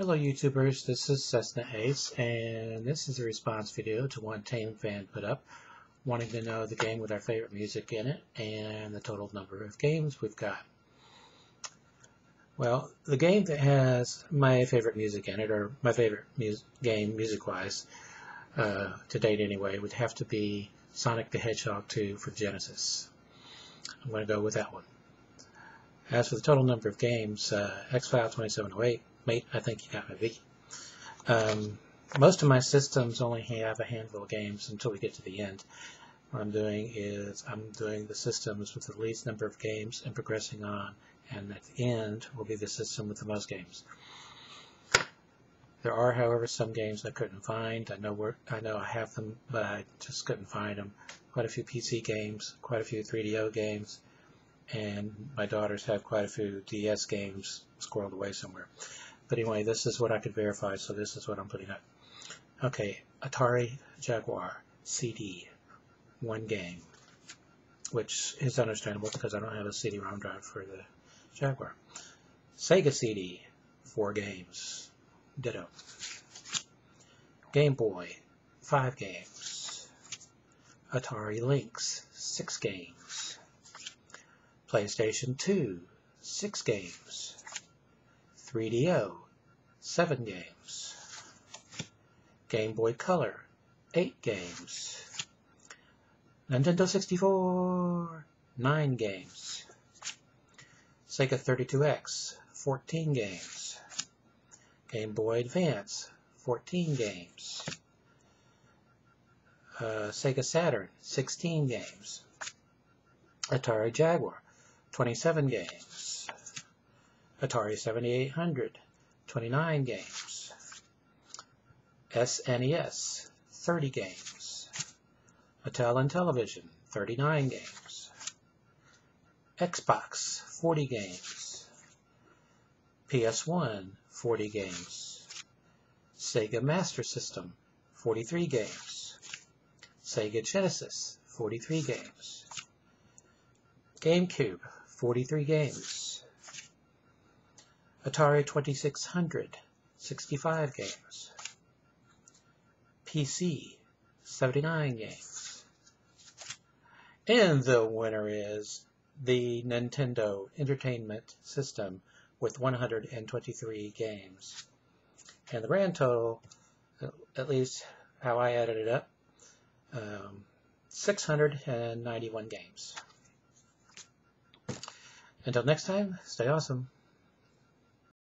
Hello YouTubers, this is Cessna Ace and this is a response video to one TameFan put up wanting to know the game with our favorite music in it and the total number of games we've got. Well, the game that has my favorite music in it, or my favorite mus game music-wise, uh, to date anyway, would have to be Sonic the Hedgehog 2 for Genesis. I'm going to go with that one. As for the total number of games, uh, X-File 2708 I think you got my V. Um, most of my systems only have a handful of games until we get to the end. What I'm doing is I'm doing the systems with the least number of games and progressing on, and at the end will be the system with the most games. There are, however, some games I couldn't find. I know where I know I have them, but I just couldn't find them. Quite a few PC games, quite a few 3DO games, and my daughters have quite a few DS games squirreled away somewhere. But anyway, this is what I could verify, so this is what I'm putting up. Okay, Atari Jaguar CD, one game, which is understandable because I don't have a CD-ROM drive for the Jaguar. Sega CD, four games, ditto. Game Boy, five games. Atari Lynx, six games. PlayStation 2, six games. 3DO, 7 games. Game Boy Color, 8 games. Nintendo 64, 9 games. Sega 32X, 14 games. Game Boy Advance, 14 games. Uh, Sega Saturn, 16 games. Atari Jaguar, 27 games. Atari 7800, 29 games. SNES, 30 games. Mattel Intellivision, 39 games. Xbox, 40 games. PS1, 40 games. Sega Master System, 43 games. Sega Genesis, 43 games. GameCube, 43 games. Atari 2600, 65 games. PC, 79 games. And the winner is the Nintendo Entertainment System with 123 games. And the grand total, at least how I added it up, um, 691 games. Until next time, stay awesome.